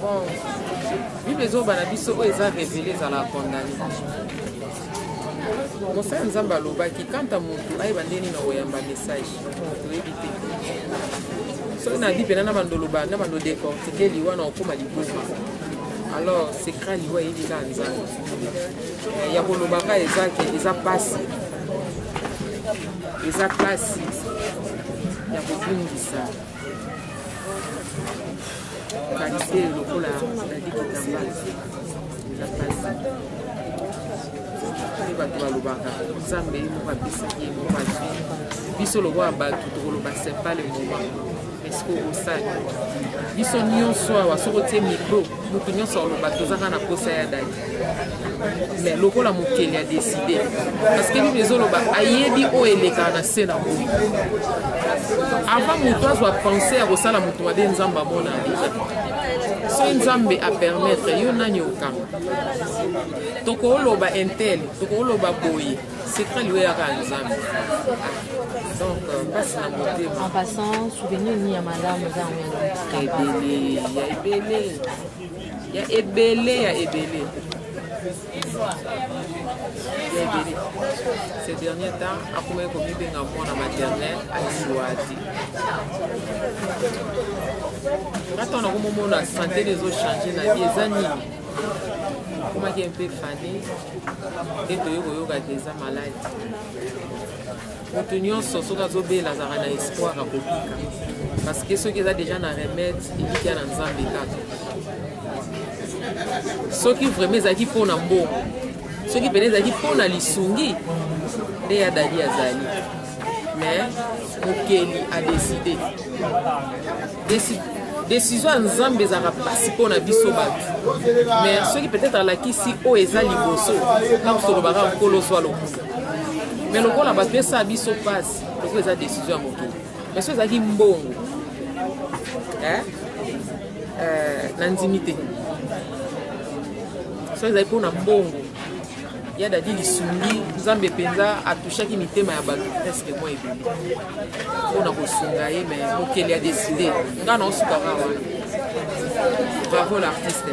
Bon, Bible ezoba na biso oyo eza revele ezala condamne. Mosala Nzambe alobaki kanta motu ayeba nde nini okoyamba message toyebi te soki na bible na na bando loba na bando decortike liwa na okoma liboma alors secret liwa eyebi kaka Nzambe eh, ya kolobaka eza ke eza pasi eza pasi ya kobungisa Kalise lokola ezali kitamba eza mpasi nde bato balobaka nzambe ye moko apesaki ye moko azwi biso lokola bato tokoloba sepa le moment esiko osali biso nyonso awa soki otie mikro moto nyonso aloba tozaka na posa ya dadi me lokola mokeli adeside parceke bible ezoloba ayebi oyo elekaka na se na moi avant moto azwa pense ya kosala moto mabe nzambe amona deja soki nzambe apermetre yo nani okanga tokoloba intel tokoloba boye secret liwe yaka ya nzambe donc euh, mpasi na motema en passant souvenir nini ya malamu eza yango ya ebele ya ebele ya ebele ya ebele ebele ce dernier temps akomaki komibenga mwana maternel azuati nga ntango nakomomona sante na ezochange na bi eza nini akomaki mpe fane toye koyoka te eza maladi moto nyonso soki azobela azalaka na espoir ya kobika parce que soki eza déjà na remède elikya na nzambe kaka soki vraiment ezalaki mpo na mbongo soki pene ezalaki mpo na lisungi nde ya dadi azali mais mokeli adeside desizio ya nzambe ezalaka mpasi mpo na biso bato mais soki peut-être alakisi oyo eza liboso na kosolobaka nkolo ozwa lokuta mais lokola bato esaa biso mpasi lokola eza desizio ya mokili mais so ezalaki mbongo eh, eh, nandimi te so ezali mpo na mbongo ya dadi lisungi nzambe mpenza atushaki mitema ya bato preske mwa ebele mpo na kosunga ye mai mokeli ya deside ngai naosukaka wana bravo l'artiste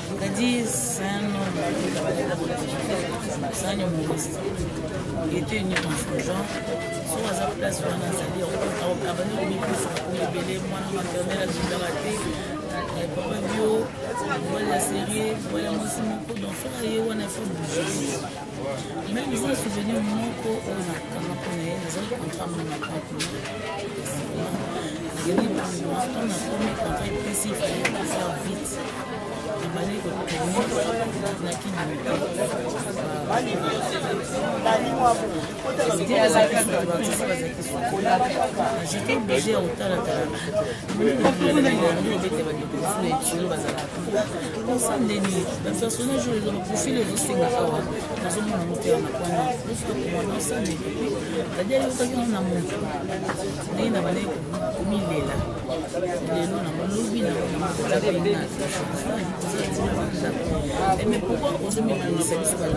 Kadi sano sano mobesti ete ni confusion soki aza place wana azali abandi komipesa ebele mwana maternel azozala te papa bio mobali ya serie mobali ya mwasi moko donc soki aye wana fo bouge Meme eza souvenir moko oyo nakanga mpo na ye nazali kontra mona na banque nazali bima to na komi kontra epesi ifai kofaire vite nabandi kotourne na kinibazalaki oblige ya kotalatala obete bandeko mosusu na etulu bazalaka oza ndeni bapersonnage oyo eza baprofil ezosenga awa nazomona yango te wana wana osuka komona oza ndeni tadi ayokaki yango na moto ndenge na bale komilela lelo na molobi na eme pourkoi ozomibongisa biso baaa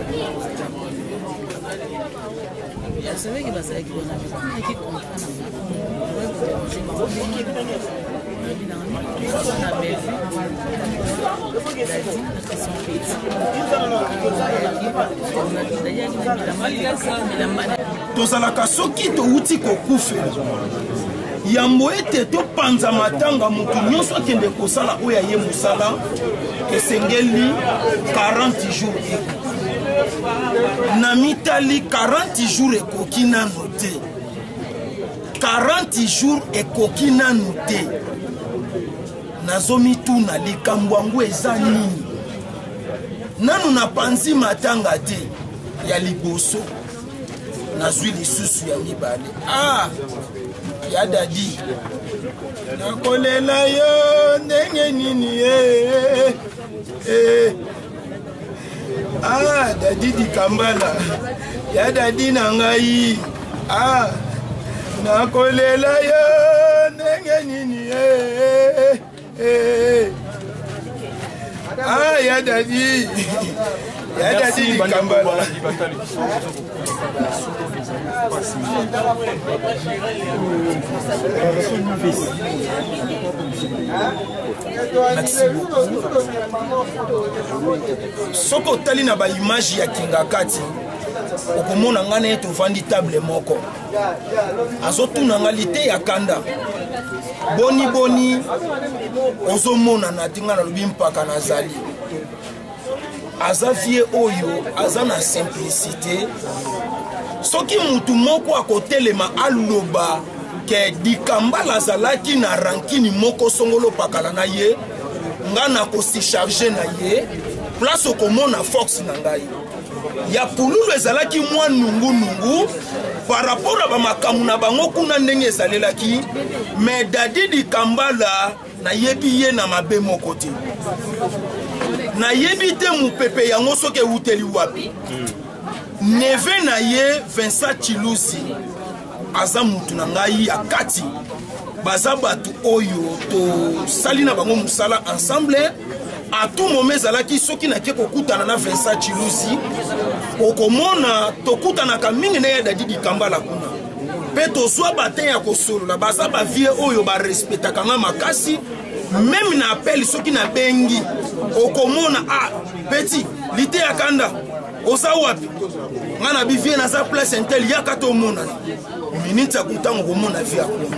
savaki bazalaki wana tozalaka soki towuti kokufela yambo ete topanza matanga moto nyonso akende kosala oyo aye mosala esengeli 40 jours na mitali 40 jours ekoki nano te 40 jours ekoki nanu te nazomituna likambo yango eza nini nanu napanzi matanga te ya liboso nazwi lisusu ya mibale ah ya dadi nakolela yo ndenge nini ye eh, eh. ah dadi dikambala ya dadi na ngai ah nakolela yo ndenge nini eh, eh. ah ya dadi ya dadi dikambala Hein soki otali na baimage ya kingakati okomona ngai na ye tovandi table moko azotuna ngai lite ya kanda boni boni ozomonana ti ngai nalobi mpaka nazali aza vie oyo aza na simplicité soki mutu moko akotelema aloba ke dikambala azalaki na rankini moko songolo pakala na ye ngai nakosicharge na ye place okomona force na ngai ya pululu ezalaki mwa nungunungu par rapport na bamakambo na bango kuna ndenge ezalelaki me dadi dikambala nayebi ye na mabe moko te nayebi te mopepe yango soki ewuteli wapi neve na ye vincent chilusi aza mutu na ngai ya kati baza bato oyo tosali na bango mosala ensemble a tout moment ezalaki soki nake kokutana na vincent chilusi okomona tokutanaka mingi na ya dadi dikambala kuna mpe tozwa batin ya kosolola baza bavie oyo barespetaka nga makasi meme na apele soki nabengi okomona a ah, peti lite ya kanda oza wapi nga na bivie naza place intel yaka tomonana miniti ya ntango okomona vie akoma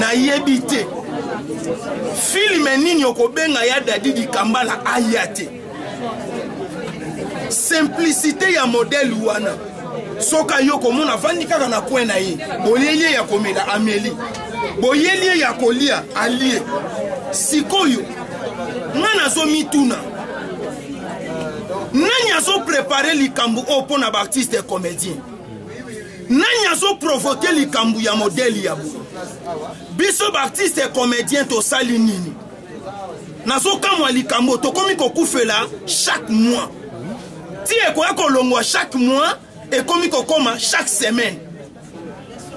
nayebi te filme nini okobenga ya dadi dikambala aya te simplicité ya modèle wana soki ayo komona avandi kaka na coin na ye boyeli ye ya komela ameli boyeli ye ya kolia alie sikoyo ngai nazomituna nani azoprepare likambo oyo oh, mpo na baartiste ya comédien nani azoprovoke likambo ya modele ya boye biso baartiste ya comédien tosali nini nazokamwa likambo tokomi kokufela chaque mois ti ekoya kolongwa chaque mois ekomi kokoma chaque semaine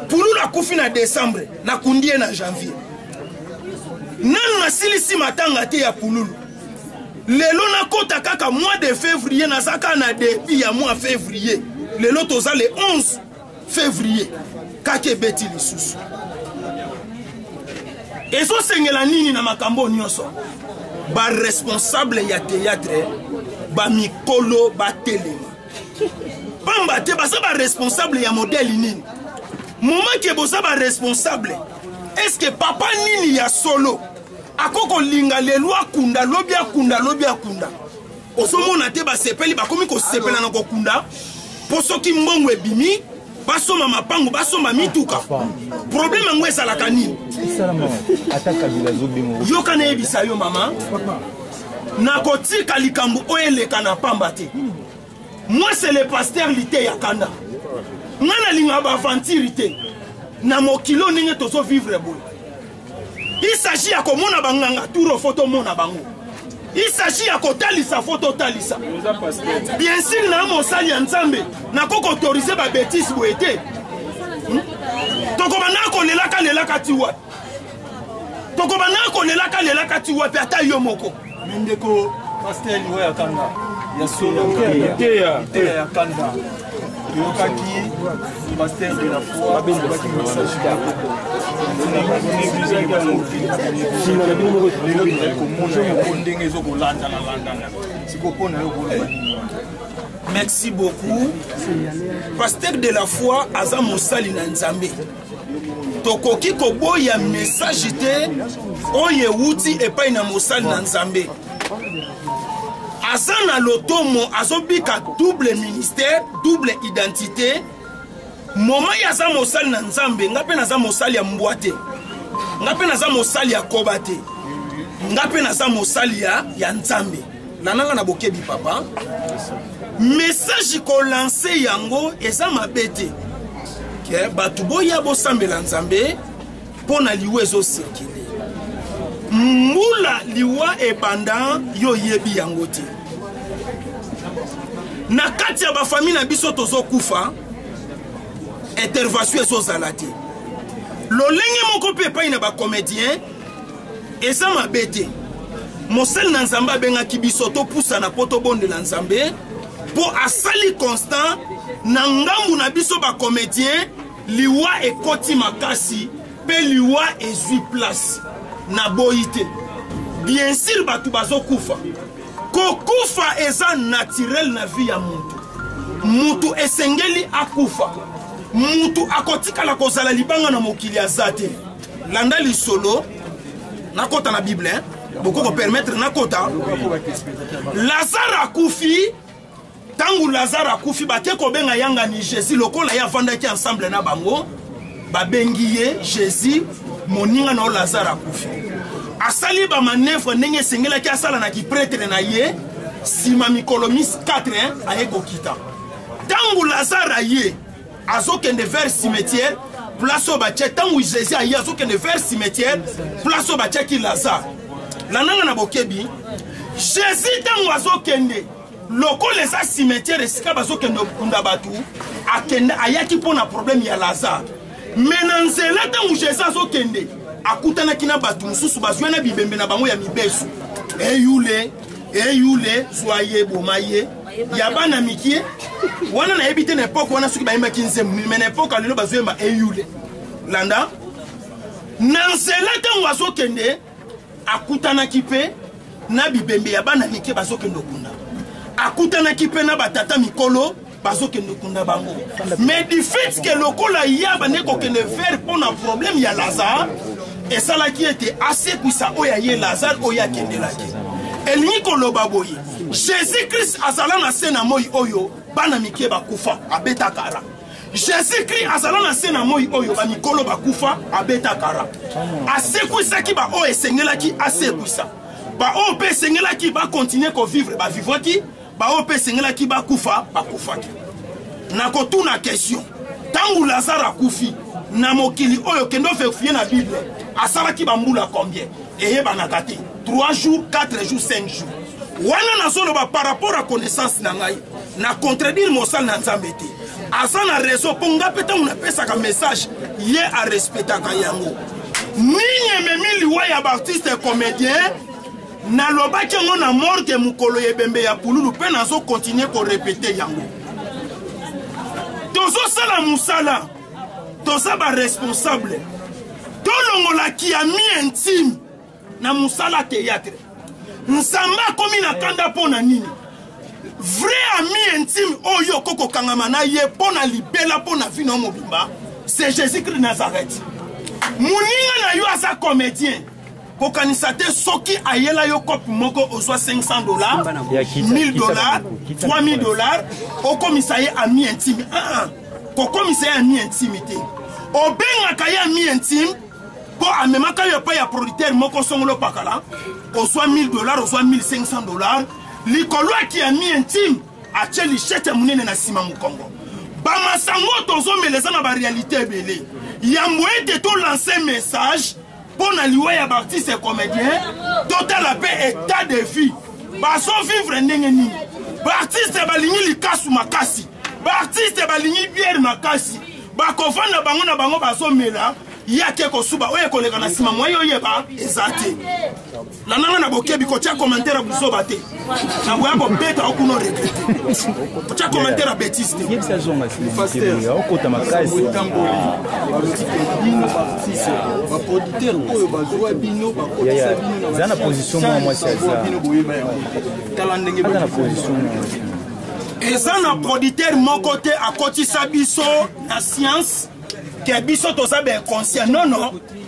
pulu nakufi na décembre nakundi ye na janvier nanu nasilisi matanga te ya pululu lelo nakota kaka mois de février naza kaka na début ya mois février lelo toza le 11 fevrier kaka ebeti lisusu ezosengela nini na makambo oyo nyonso baresponsable ya théâtre bamikolo batelema pamba te baza baresponsable ya modele nini momake boza baresponsable eske papa nini ya solo akoki kolinga lelo akunda lobi akunda lobi akunda ozomona te basepeli bakomi kosepela na kokunda mpo soki mbongo ebimi basomba mapango basomba mituka probleme yango ezalaka nini yoka nayebisa yo mama nakotika likambo oyo eleka na pamba te moi se le paster lite ya kanda ngai nalingaka baaventire te na mokili oyo ndenge tozovivre boye il s'agit ya komona banganga turo fo tomona bango il s'agit ya kotalisa fo totalisa bien sur na mosali ya nzambe nako koautorize babetise boye te hmm? tokobanda kolelaka lelaka ti wapi tokobanda kolelaka lelaka ti wapi ata yo moko Mais ndeko pasteur Liwa ya Kanda ya solo iteya iteya ya Kanda toyokaki pasteur de la foi abendaki message nsima na bino moko lelo tozali komona yango ndenge ezokolandana landana sikoyo mpo na yo koloba nini merci beaucoup pasteur de la foi aza mosali na nzambe tokoki koboya mesaje te oyo ewuti epai na mosali na nzambe aza na lotomo azobika double ministère double identité moma ye aza mosali na nzambe ngai mpe naza mosali ya mbwa te ngai mpe naza mosali ya koba te ngai mpe naza mosali ya, ya nzambe nananga na bokebi papa message kolanse yango eza mabe te ke bato boya bosambela nzambe mpo na liwa ezosirkile mbula liwa ebanda yo oyebi yango te na kati ya bafamille na biso tozokufa intervention ezozala te lolenge moko mpe epai na bacomédien eza mabe te mosali na nzambe abengaki biso topusana mpo tobondela nzambe mpo asali constant na ngambu na biso bacomédien liwa ekoti makasi mpe liwa ezwi place na boyi te bien sur bato bazokufa kokufa eza naturel na vie ya moto moto esengeli akufa moto akotikala kozala libanga na mokili aza te landa lisolo nakota na bible hein? bokoki kopermettre nakota lazare akufi ntango lazare akufi bake kobenga yangani jésus lokola ye afandaki ensemble na bango babengi ye jésus moninga na yo lazare akufi asali bamanevre ndenge esengelaki asala na kipretre na ye nsima mikolo mis 4 aye kokita ntango lazare aye azokende vers cimetière place oyo batya ntango jésus aye azokende vers cimetière place oyo batyaki lazare lananga na bokebi jésus ntango azokende lokola eza cimetière esika bazokende okunda bato akende ayaki mpo na problème ya lazare me na nzela ntango jésus azokende akutanaki na bato mosusu bazwa na bibembe na bango ya mibesu eyule eyule zwa ye boma ye ya bana mikie wana nayebi te na epoke wana soki bayembaki nzembo me na epoke ya lelo bazoyemba eyule landa na nzela ntango azokende akutanaki mpe na bibembe ya bana mike bazokende okunda akutanaki mpe na batata mikolo bazokende okunda bango mais du fait ke lokola ya bande kokende vere mpo na problème ya lazare esalaki ete asekwisa oyo aye lazare oyo akendelaki elingi koloba boye jesus christ azala na se na moi oyo bana mikie bakufa abeta kara jesus christ azala na se na moi oyo bamikolo bakufa abeta kara asekwisaki baoyo esengelaki asekwisa baoyo mpe esengelaki bakontinue kovivre bavivwaki baoyo mpe esengelaki bakufa bakufaki nakotuna question ntango lazare akufi na mokili oyo kende ofekufie na bible asalaki bambula combien eyebanaka te 3 jours 4 jours 5 jours wana nazoloba par rapport à connaissance na ngai na contredire mosali na nzambe te aza na raison mpo ngai mpe ntango napesaka message ye arespetaka yango nini ememi liwa ya baartiste comédien nalobaki yango na morgue mokolo ya ebembe ya pululu mpe nazokontinue korepete yango tozosala mosala toza ba responsable tolongola kiami intime na mosala ya théâtre nzambe akomi na kanda mpo na nini vrai ami intime oyo okoki kokangama na ye mpo na libela mpo na vino mobimba c'est jésus-christ nazareth moninga na yo aza comédien kokanisa te soki ayela yo cope moko ozwa 500 dollars 1000 dollars 3000 dollars okomisa ye ami intime ah, ah. kokomisa ye ami intime te obengaka ye ami intime mpo amemaka yo epai ya producteur moko osongolo pakala ozwa 1000 dollar ozwa 1500 dollar likolo ya kiami intime atye lishete ya monene na nsima mokongo bamasango tozomela eza na barealité ebele yambo ete tolanse message mpo na liwa ya baartiste comédien totala mpe état de vie bazovivre ndenge nini baartiste balingi likasu makasi baartiste balingi biere makasi bakovanda bango na bango bazomela yake kosuba oyo ekoleka na nsima mwaye oyeba eza te landanga na bokebi kotya commentaire ya buzoba te na boya kobeta yo kuna regrete kotya commentaire ya betise te yebisa zonga okota makasibaproducteur oyo bazwa bino bakotisa bino na position mwa mwasi aza bino boyeba yango tala ndenge na position eza na producteur moko te akotisa biso na science ke biso toza bainconscient nono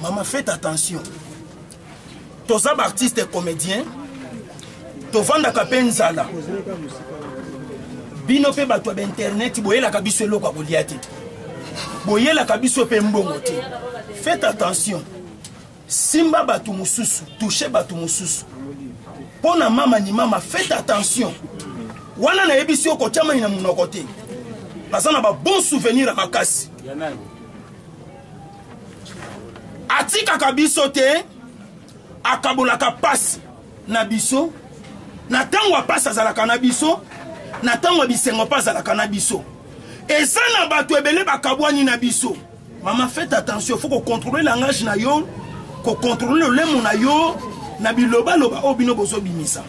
mama faites attention toza baartiste comédien tovandaka mpe nzala bino mpe bato ya bainternet boyelaka biso eloko ya kolia te boyelaka biso mpe mbongo te faites attention simba bato mosusu touche bato mosusu mpo na mama ni mama faites attention wana nayebisi yo kotyamani na monoko te baza na babon souvenir ya makasi atikaka biso te akabolaka mpasi na biso na ntango ya mpasi azalaka na biso na ntango ya bisengo mpe azalaka na biso eza na bato ebele bakabwani na biso mama fete attention fo kocontrole langage na yo kocontrole lolemo na yo na bilobaloba oyo bino bozobimisa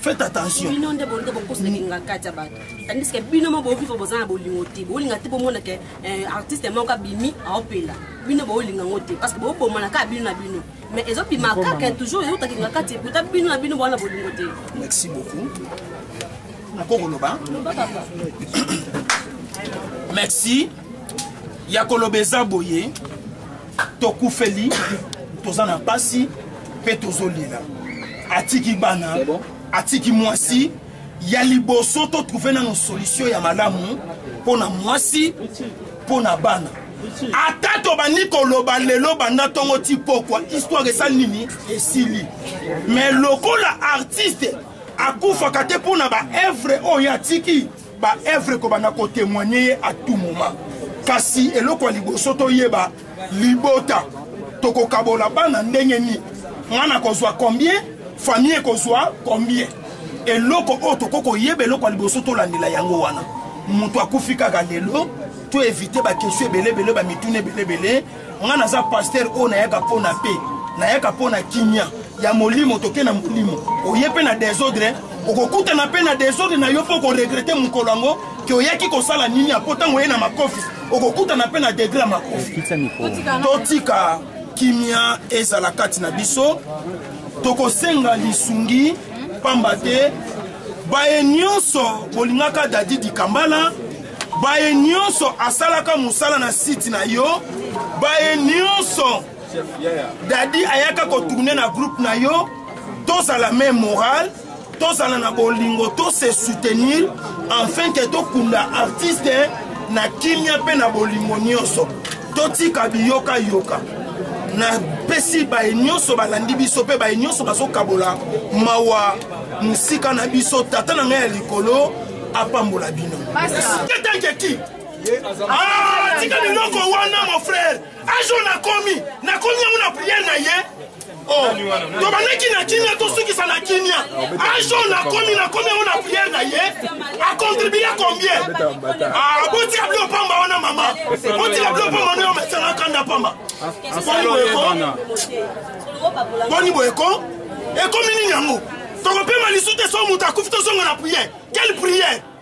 faites attention bino nde bolingi bokosana kinga kati ya bato tandiske bino mo bovivre boza na bolingo te bolinga te bomona ke eh, artiste moko abimi aopela bino bolinga ngo te parce que bobomana kaka bino na bino mais ezobima kaka toujours ezotakinga kati ekuta bino na bino bowana bolingo te merci beaucoup okokoloba merci ya koloba eza boye tokufeli toza na mpasi mpe tozolela atiki bana atiki mwasi ya liboso to trouve nano solution ya malamu mpo na mwasi mpo na bana ata tobandi koloba lelo banda ntongo ti pokwa histoire esali nini esili me lokola artiste akufaka te mpo na baevre oyo atiki baevre kobanda kotemoigne ye a tout moment kasi eloko ya liboso toyeba libota tokokabola bana ndenge nini mwana akozwa combien famille ekozwa combien eloko oyo tokoki koyeba eloko ya liboso tolandela yango wana moto akufi kaka lelo to evite bakestion ebeleebele bamituna ebeleebele ngai naza paster oyo nayaka mpo na pe nayaka mpo na kimia ya molimo toke na molimo oye mpe na desordre okokutana mpe na desordre na yo mpo okoregrete mokolo yango ke oyaki kosala nini apo ntango oye na makofi okokutana mpe na degre ya makofi totika kimia ezala kati na biso tokosenga lisungi mpamba te baye nyonso bolingaka dadi dikambala baye nyonso asalaka mosala na site na yo baye nyonso dadi ayaka kotourne na groupe na yo tozala meme morale tozala na bolingo to se soutenir enfin ke tokunda artiste na kimia mpe na bolingo nyonso totika biyokayoka napesi baye nyonso balandi biso mpe baye nyonso bazokabola mawa mosika na biso tata na ngai ya likolo apambola bino ketenkeki ah, tika biloko wana mon frère ajo nakomi nakomi yango na priere na ye Oh, tobandaki na kimia tosukisa na kimia ajo nakomi nakomi yango na priere na ye akontribue combien abotika ah, bino pamba wana mama botika bino pamba wana yo mesana kanda pamba boni boyeko boni boyeko ekomi nini yango tokopema lisusu te so moto akufi tozonga na priere quelle priere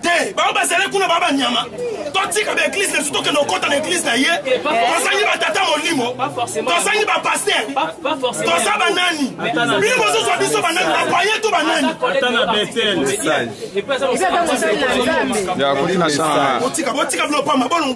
te bango bazali kuna ba banyama totika baeglise na biso tokende kokɔta na eglise na ye tozangi batata molimo tozangi bapaster toza banani bino bozozwa biso banani bapaye to banani botika botika bino pamba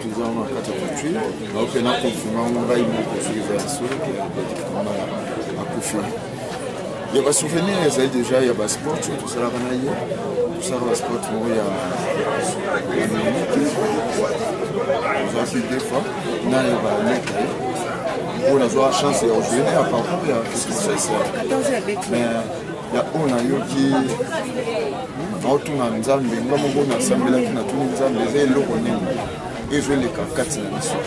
toza wana na kati ya voiture naoke na confirma yango ngai moko soki eza ya solo ke badikamana akufi ya basouvenir ezali deja ya basport oyo tosalaka na ye tosalaka basport moko ya minute ozalaki deux fois na ya baleta ye oyo nazwa chance ya ojene ya parcours ya festival mais ya oyo nayoki naotuna nzambe nga moko nasambelaki natuni nzambe eza eloko nini ezoleka kati na biso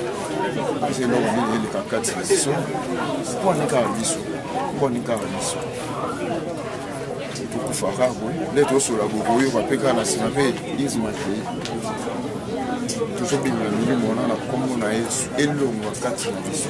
eza eloko nini eleka kati na biso mpo anikaka biso mpo anikaka biso tokufaka boye nde tosola bokoyoka mpe kaka na nsima mpe izmate tozobimela milimo wana na nkombo na yesu elongwa kati na biso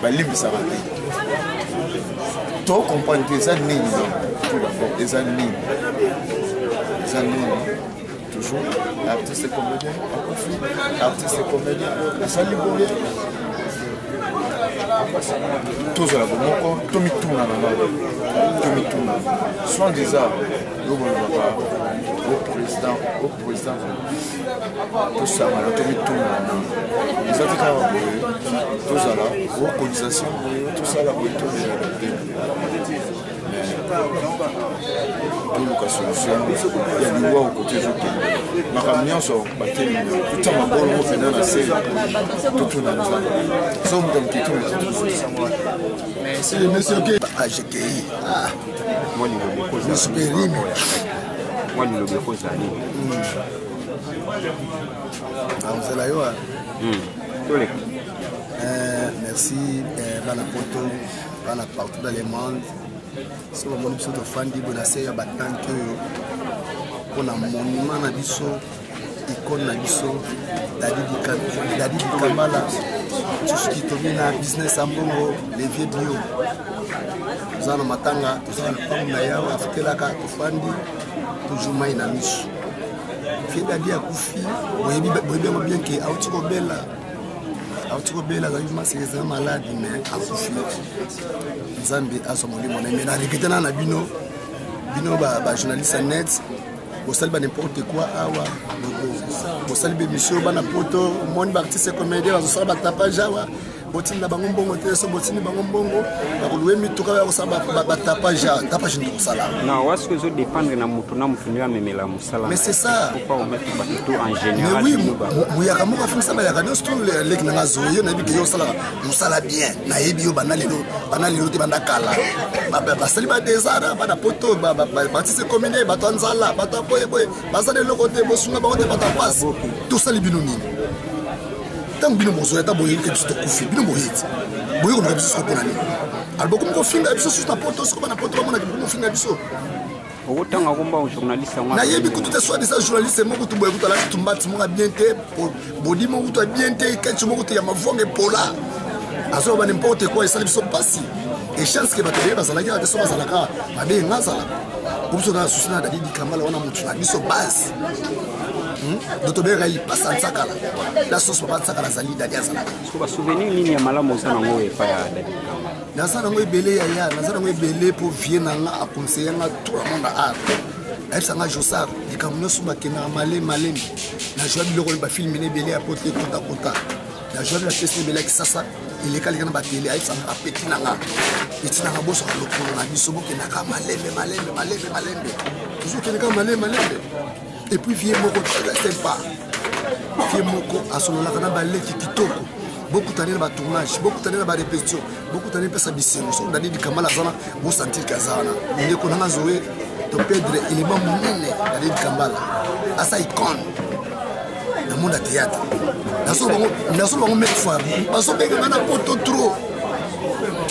balimbisaka te to comprendre te eza nini tout d'abord eza nini eza nini toujours artiste comédien akofi artiste comédien asali boye tozala bomoko tomituna na nano tomituna soin disa yo bolobaka o président tosangana tomitungana eza te kaka boye tozala okolisation boye tosala boye tozela te toluka solution ya liwa okoki ezokende makambo nyonso batelema totya mabolo ngo mpenza na se totuna nzambe so moto ya mokituna agti mwana mokozi Moi, le lobe faut ça. Ah, vous allez voir. Tous les euh, merci euh, bana poto bana partout dans le monde soki bamoni biso tofandi bonase ya batante oyo mpona monima na biso icone na biso dadi dikamala susuki tobi na business ya mbongo levier bio toza na matanga toza na lopango na yawe afutelaka tofandi toujours mai na miso vie dadi akufi boyebi yango bien ke auti kobela auti kobela azalaki maseke eza maladi me akufi nzambe azwa molimo na ye me na reketana na bino bino bajournaliste ya net bosali ba n'importe quoi awa bosali bemission bana poto omoni baartiste comédien bazosala batapage awa botindi na bango mbongo te so botindi bango mbongo bakoluwe mituka ya kosala batapage awa tapage nde kosala non wa soki ezodépendre na motu na motu nde amemela mosala mais c'est ça mais oui muyaka moko afingisa bayaka nyonso to leki nanga zoye nayebi ke yo osalaka mosala bien nayebi yo banda lelo banda lelo te banda kala basali badesara bana poto batise komine bato ya nzala bato ya boyeboye bazali eloko te bosunga bango te bato ya mpasi tosali bino nini ntango bino bozoya ata boyebi te biso tokufi bino boyeti boye koluka biso soko mpo na nini alobokomi kofinga biso susu na poto soko bana poto bamonaki bokomi kofinga biso okotanga komba journaliste yango nayebi kutu te soit disa journaliste moko kutu boye kutu alati tumbati moko bien te bodi moko kutu bien te kechi moko kutu ya mavonga epola azoloba nimporte kua esali biso mpasi echance ke bato baye bazalaki awa te so bazalaka mabe nga azalaka po biso naa susi na dadi dikambala wana motu na biso base hmm? doto beyaka lipasa nsakala la sosi papa nsakala azali dadi azalaka souvenir nini ya malamu oza nango epai ya dadi naza nango ebele yaya naza nango ebele mpo vie na nga aconseille nga tout le monde art ayebisa nga josar likambo nyonso bakendaka male malemi najwa biloko na bafilme na ebele ya pote kotakota najwa bila pesi na ebele ya kisasa elekaleka na batele ayebisa nga apeti na nga eti na nga bosaka lokolo na biso bokendaka malembe malembe malembe malembe tozokendaka malembe malembe et puis vie moko très sympa vie moko asololaka na baleki kitoko bokutani na batournage bokutani na barépétition bokutani mpesa bisengo soki dani likamala aza wana bosentir ke aza wana ndeko nanga zoe topedre elema monene dani likambala asa icone na monde ya théâtre nazolo bango mec fois bazobenga nga na poto trop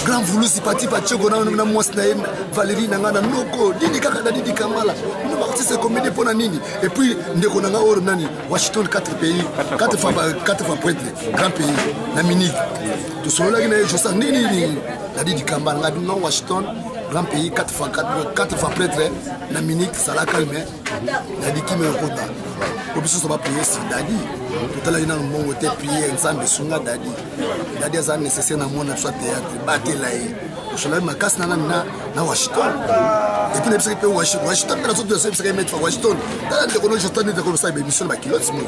grand vulusi pati pacheko na mwasi na ye valérie na ngai na noko nini kaka na didi kambala bino baartiste comédie mpo na nini epuis ndeko na ngai oyo nani washington 4 pays 4 fois pointe grand pays na miniki tosololaki na ye josa nini nini na didi kambala ngai bino washington grand pays 4 fois 4 fois prêtre na miniki salaka mais na likima ekota po biso so bapeye si dadi totalaki nano mbongo te priere nzambe esunga dadi dadi aza nécessaire na mwana biso ya théâtre batela ye osolaki makasi nana mina na washington epuis nayebisaki mpe washington mpe nazotoyebisaki maitre washington tala ndeko no jostan nete kolosala bemission na bakiloti moyo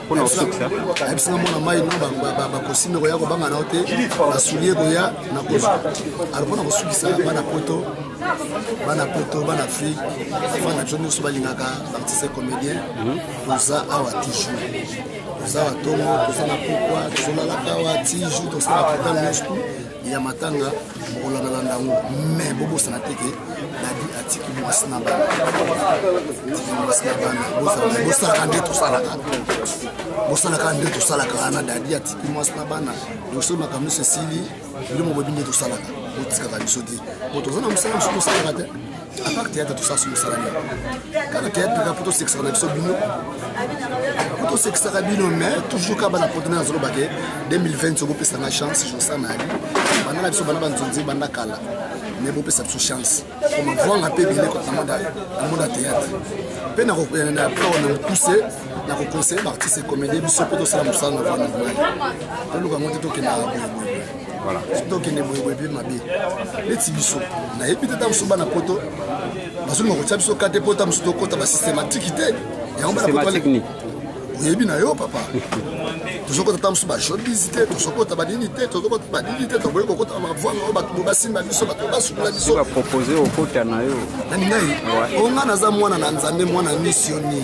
mpona kosukisa ayebisi nga mwana mai no bakosime koya kobanga na yo te basulie koya na kozwa alo mpona kosukisa bana poto bana poto bana afrike fana biso nyonso balingaka artiste comédien mhm. toza awa toujours toza batongo toza na pokwa tozolalaka awa ti jour tosala baprograme nyonso ya matanga bokolandalanda yango mai bobosana te ke dadi atiki mwasi na bana atiki mwasi na bana bosalaka nde tosalaka bosalaka nde tosalaka wana dadi atiki mwasi na bana yoso makambo nyonso esili bilimo bobi nde tosalaka botikaka biso te po toza na mosala mosusu tosalaka te apart théâtre tosala so mosala nini kaka théâtre kaka mpo tosekisaka na biso bino mpo tosekisaka bino mais toujours kaka bana protene nazoloba ke 2020 sokopesanga chance josa na ali banda na biso bana banzonzi banda kala mais bopesa biso chance komavwanga mpe bileko na monde ya théâtre mpe nakoyana na pao na mokuse na koconseille baartiste comédie biso mpe tosala mosala na vwa normal toluka yango te tokenda voilà soki tokende boyeboye mpe mabe neti biso nayebi te ta mosusu bana poto bazolinga kotya biso kate mpo ta mosusu tokota basystématique te yango bana poto oyebi na yo papa tozokota ta mosusu bashobisi te tozokota banini te tozokota banini te toboyi kokota bavwanga oyo bato basimba biso bato basukula biso bapropose okota na yo nani ngai onga naza mwana na nzambe mwana misioni